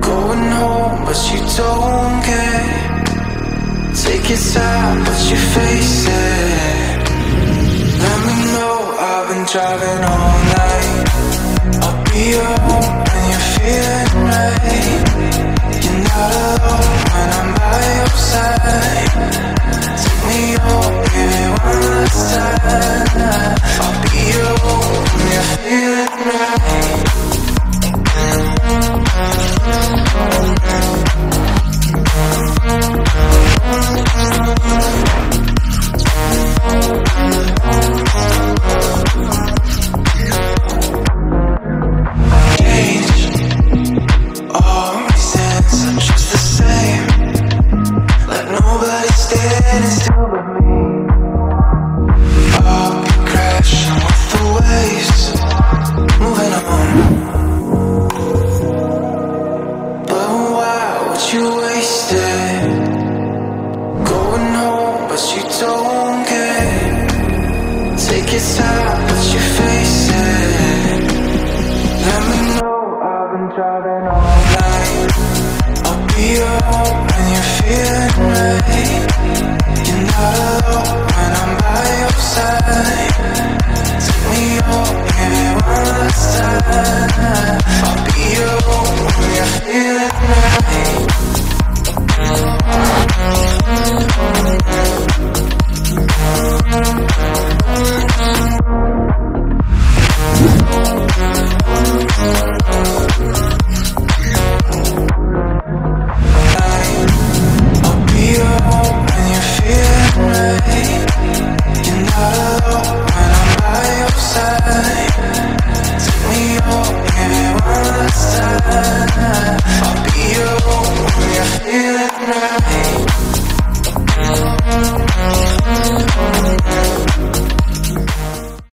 Going home, but you don't care. Take your time, but you face it. Let me know I've been driving all night. I'll be your home when you're feeling right. it's time Take me home, yeah, one last time.